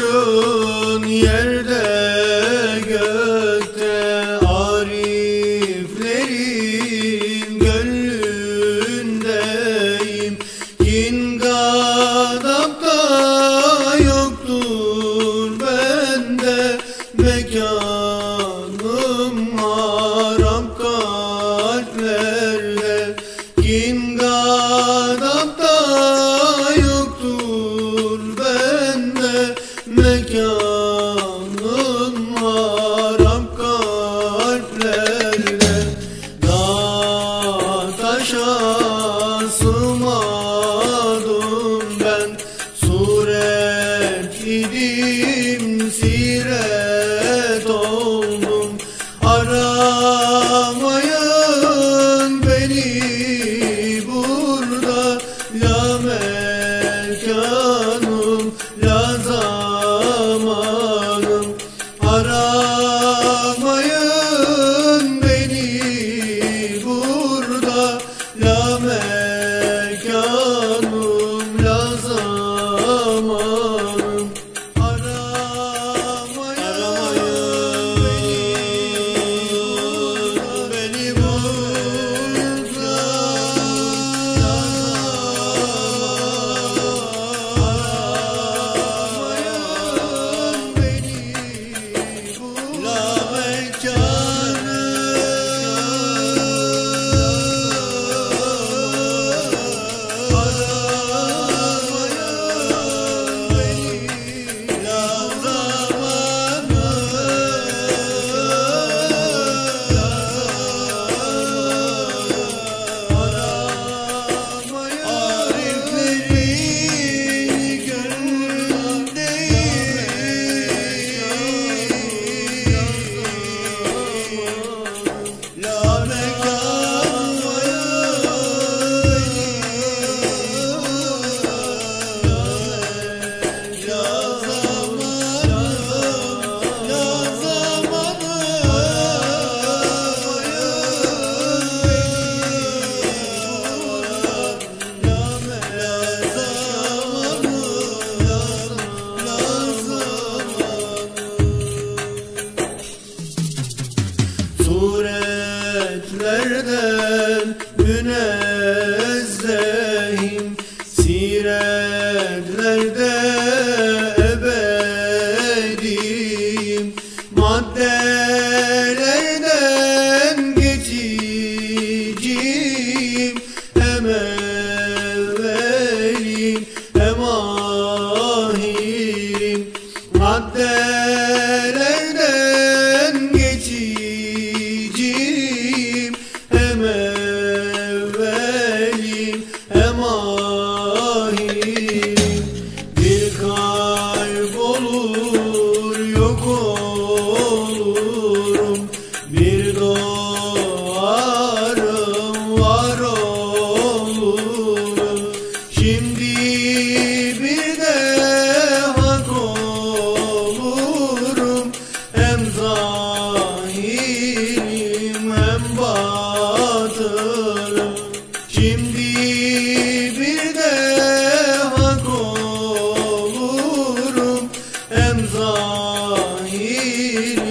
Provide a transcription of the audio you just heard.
koyun yerde gökte Ariflerin gönlündeyim. Kin gadapta yoktur bende mekan Didi. şerden münezzehim? Siretlerde ebediyim Maddelerden geçiciyim. Hemen bir